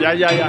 Ya, ya, ya.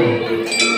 Música